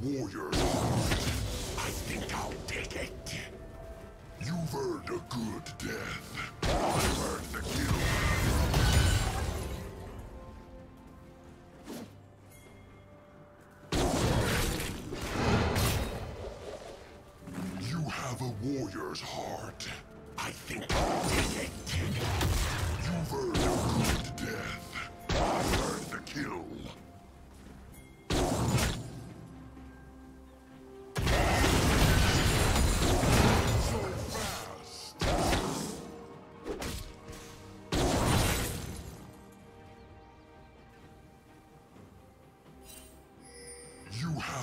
have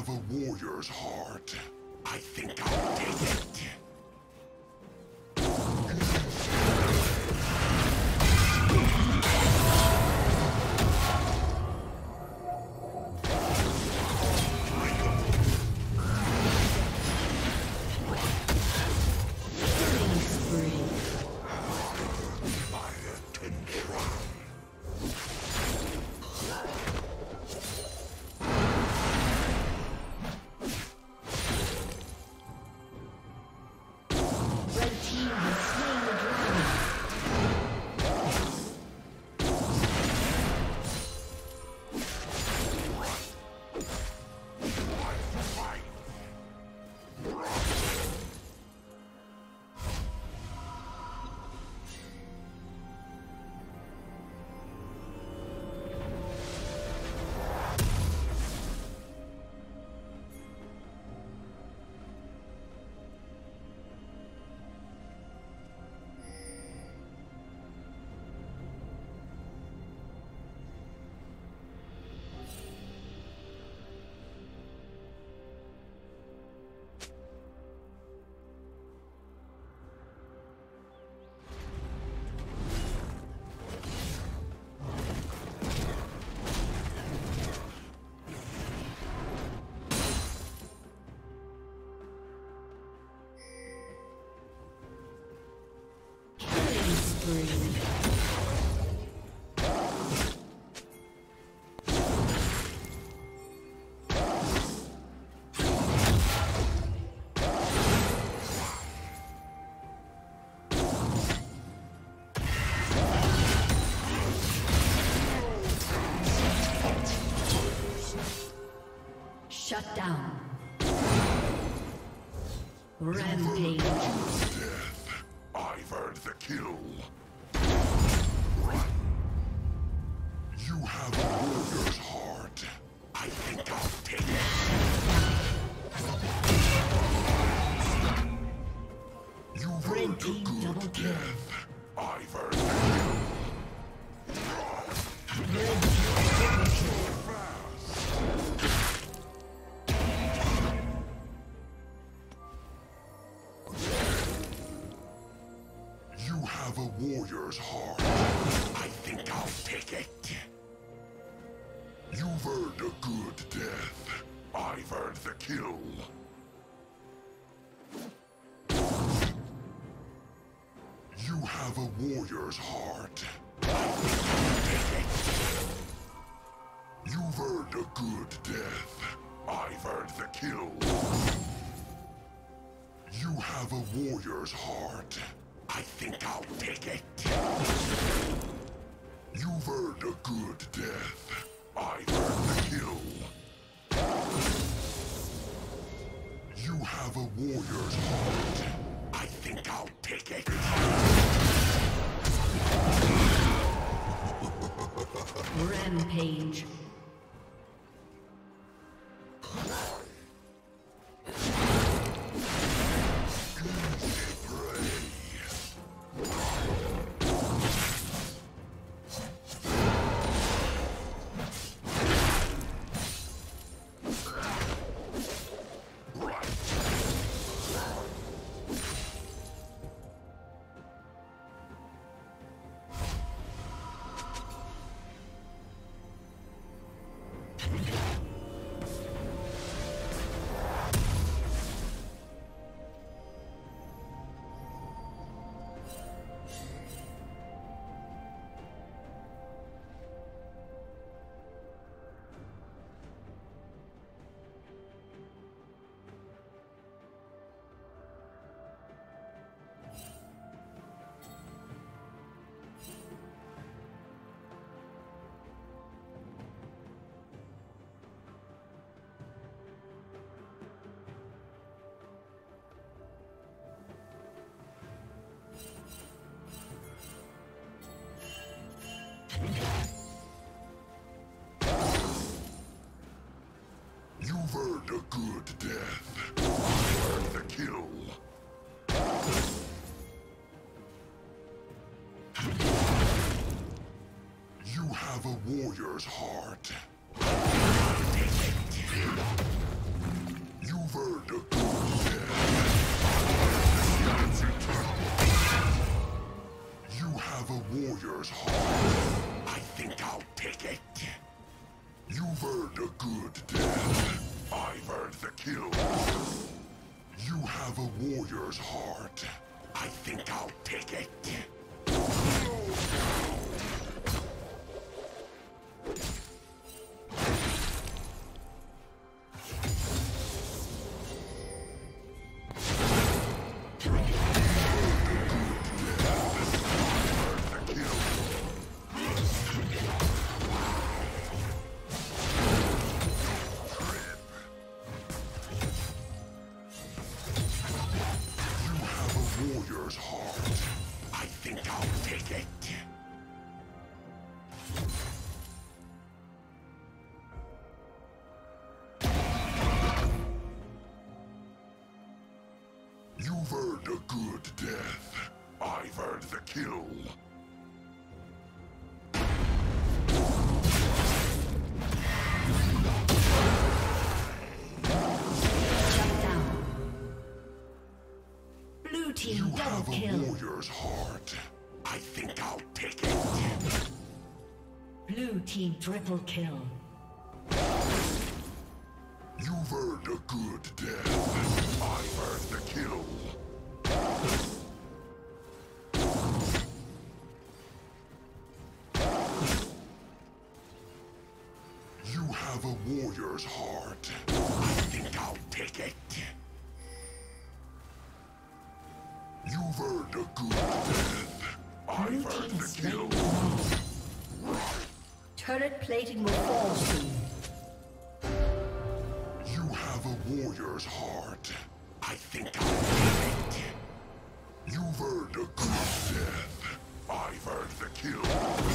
Have a warrior's heart. I think I'll down. Rampage. Death. I've earned the kill. You have a warrior's heart. I think I'll take it. You've earned a good death. I've earned You've earned a good death. I've earned the kill. You have a warrior's heart. You've earned a good death. I've earned the kill. You have a warrior's heart. I think I'll take it. You've earned a good death. Earned the kill. You have a warrior's heart. I think I'll take it. Rampage. Warrior's heart. Heart. I think I'll take it. You have double a kill. warrior's heart. I think I'll take it. Blue team triple kill. You've earned a good death. I've earned the kill. You have a warrior's heart. I think I'll take it. You've earned a good death. I've earned the kill. Turret plating will fall soon. You have a warrior's heart. I think I'll take it. You've earned a good death. I've earned the kill.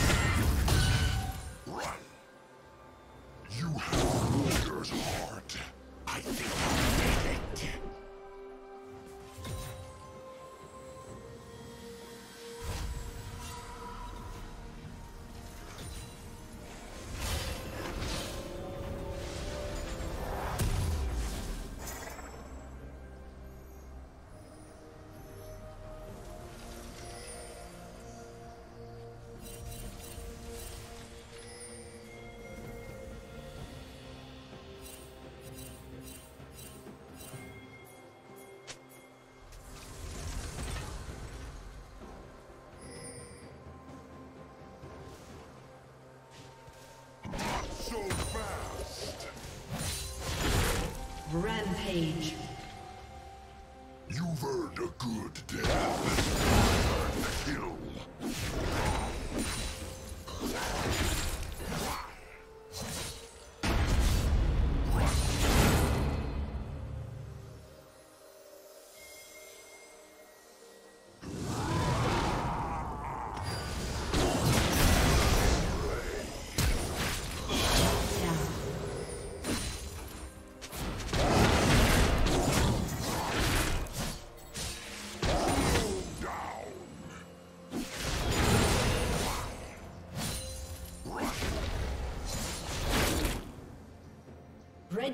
Rampage. You've earned a good death. Kill.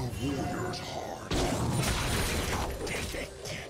Warrior's heart. Take it.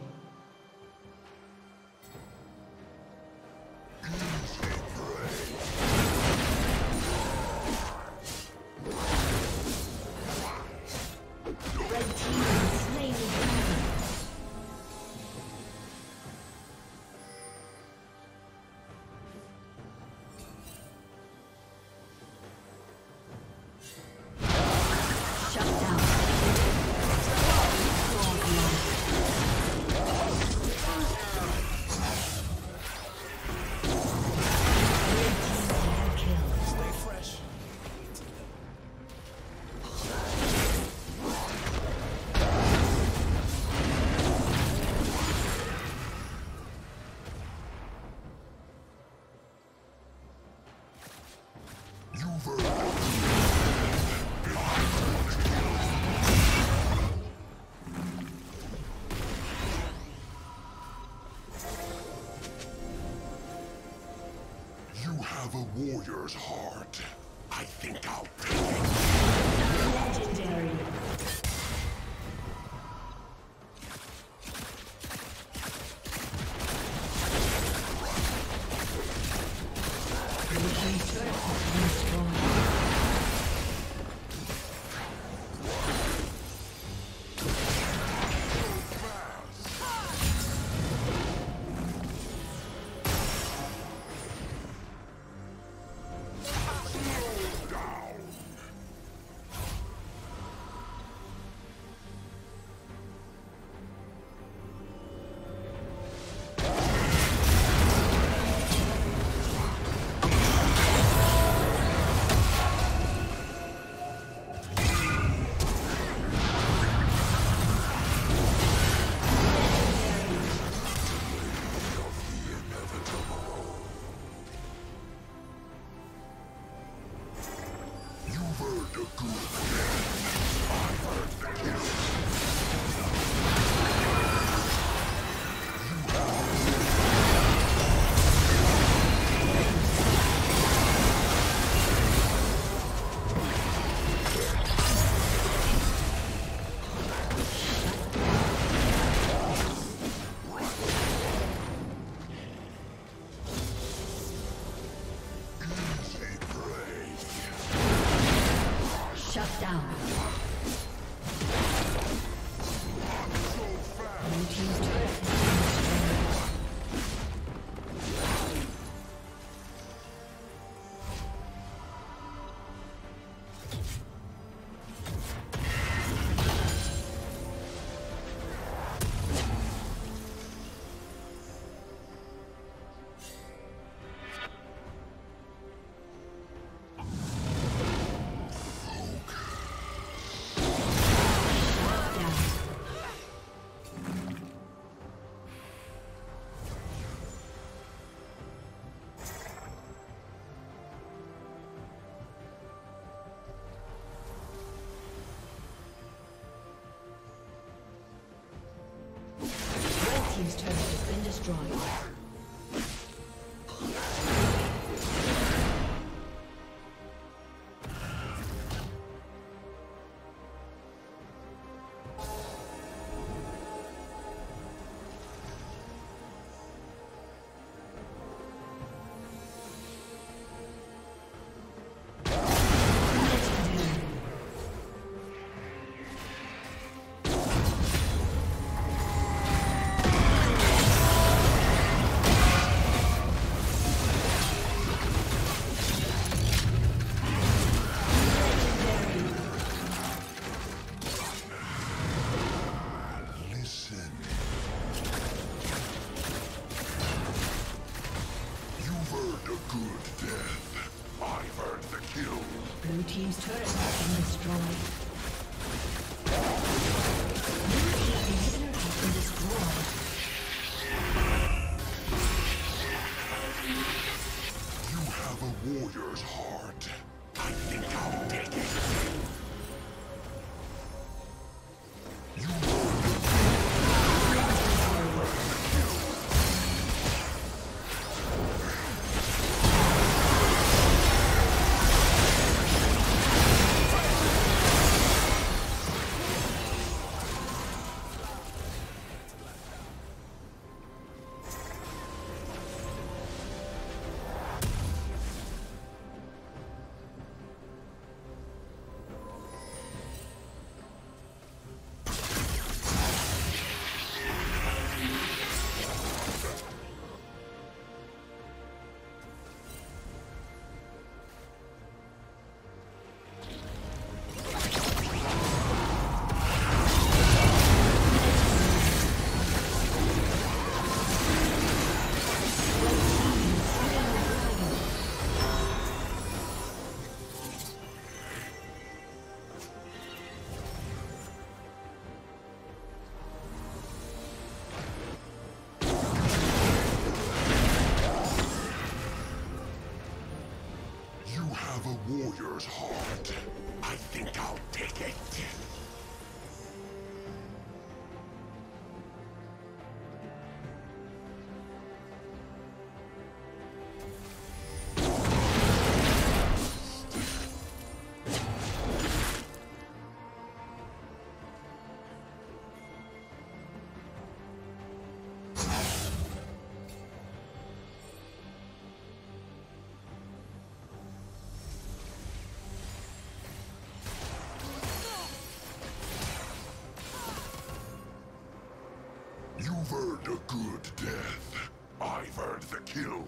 Warrior's heart. I think I'll good death. I've earned the kill.